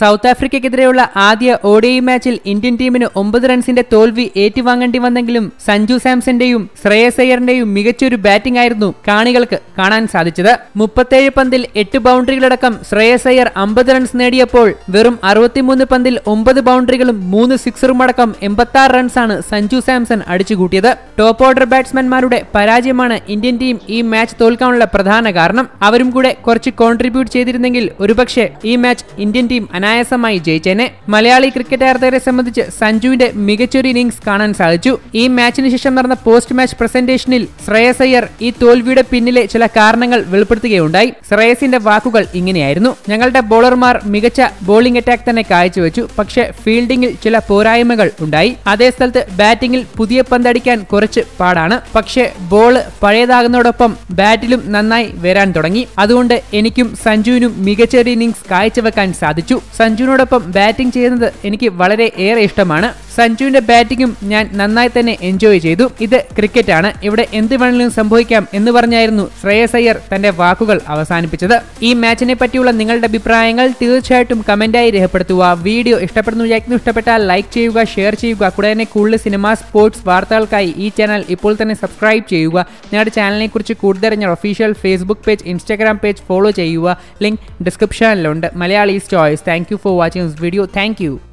South ആഫ്രിക്കയ്ക്കെതിരെയുള്ള ആദ്യ ODI മാച്ചിൽ Indian ടീമിന് ഒമ്പത് റൺസിന്റെ തോൽവി ഏറ്റുവാങ്ങേണ്ടി വന്നെങ്കിലും സഞ്ജു സാംസന്റെയും ശ്രേയസ് അയ്യറിന്റെയും മികച്ചൊരു ബാറ്റിംഗ് ആയിരുന്നു കാണികൾക്ക് കാണാൻ സാധിച്ചത്. മുപ്പത്തേഴ് പന്തിൽ എട്ട് ബൗണ്ടറികളടക്കം ശ്രേയസ് അയ്യർ അമ്പത് റൺസ് നേടിയപ്പോൾ വെറും അറുപത്തിമൂന്ന് പന്തിൽ ഒമ്പത് ബൗണ്ടറികളും മൂന്ന് സിക്സറും അടക്കം എൺപത്തി ആറ് റൺസാണ് സഞ്ജു സാംസൺ അടിച്ചുകൂട്ടിയത്. ടോപ്പ് ഓർഡർ ബാറ്റ്സ്മാൻമാരുടെ പരാജയമാണ് ഇന്ത്യൻ ടീം ഈ മാച്ച് തോൽക്കാനുള്ള പ്രധാന കാരണം. അവരും കൂടെ കുറച്ച് കോൺട്രിബ്യൂട്ട് ചെയ്തിരുന്നെങ്കിൽ ഒരുപക്ഷെ ഈ മാച്ച് ഇന്ത്യൻ ടീം അനായാസമായി ജയിച്ചേനെ മലയാളി ക്രിക്കറ്റ് ആരാധകരെ സംബന്ധിച്ച് സഞ്ജുവിന്റെ മികച്ചൊരു ഇന്നിംഗ്സ് കാണാൻ സാധിച്ചു. ഈ മാച്ചിന് ശേഷം നടന്ന പോസ്റ്റ് മാച്ച് പ്രസന്റേഷനിൽ ശ്രേയസ് അയ്യർ ഈ തോൽവിയുടെ പിന്നിലെ ചില കാരണങ്ങൾ വെളിപ്പെടുത്തുകയുണ്ടായി. ശ്രേയസിന്റെ വാക്കുകൾ ഇങ്ങനെയായിരുന്നു. ഞങ്ങളുടെ ബോളർമാർ മികച്ച ബോളിംഗ് അറ്റാക്ക് തന്നെ കാഴ്ചവെച്ചു. പക്ഷേ ഫീൽഡിംഗിൽ ചില പോരായ്മകൾ ഉണ്ടായി. അതേ സ്ഥലത്ത് ബാറ്റിംഗിൽ പുതിയ പന്തടിക്കാൻ കുറച്ച് പാടാണ്. പക്ഷേ ബോൾ പഴയതാകുന്നതോടൊപ്പം ബാറ്റിലും നന്നായി വരാൻ തുടങ്ങി. അതുകൊണ്ട് എനിക്കും സഞ്ജുവിനും മികച്ച ഒരു ഇന്നിംഗ്സ് കാഴ്ചവെക്കാൻ സാധിച്ചു. സഞ്ജുവിനോടൊപ്പം ബാറ്റിംഗ് ചെയ്യുന്നത് എനിക്ക് വളരെ ഏറെ ഇഷ്ടമാണ്. സഞ്ജുവിന്റെ ബാറ്റിംഗും ഞാൻ നന്നായി തന്നെ എൻജോയ് ചെയ്തു. ഇത് ക്രിക്കറ്റാണ്. ഇവിടെ എന്ത് വേണമെങ്കിലും സംഭവിക്കാം എന്ന് പറഞ്ഞായിരുന്നു ശ്രേയസ് അയ്യർ തന്റെ വാക്കുകൾ അവസാനിപ്പിച്ചത്. ഈ മാച്ചിനെ പറ്റിയുള്ള നിങ്ങളുടെ അഭിപ്രായങ്ങൾ തീർച്ചയായിട്ടും കമന്റായി രേഖപ്പെടുത്തുക. വീഡിയോ ഇഷ്ടപ്പെടുന്നു വിചാരിക്കുന്നു. ഇഷ്ടപ്പെട്ടാൽ ലൈക്ക് ചെയ്യുക ഷെയർ ചെയ്യുക. കൂടെ തന്നെ കൂടുതൽ സിനിമ സ്പോർട്സ് വാർത്തകൾക്കായി ഈ ചാനൽ ഇപ്പോൾ തന്നെ സബ്സ്ക്രൈബ് ചെയ്യുക. ഞങ്ങളുടെ ചാനലിനെ കുറിച്ച് കൂടുതൽ അറിഞ്ഞ official Facebook page Instagram page follow ചെയ്യുക link ഡിസ്ക്രിപ്ഷനിലുണ്ട് Malayalees choice. Thank for watching this video thank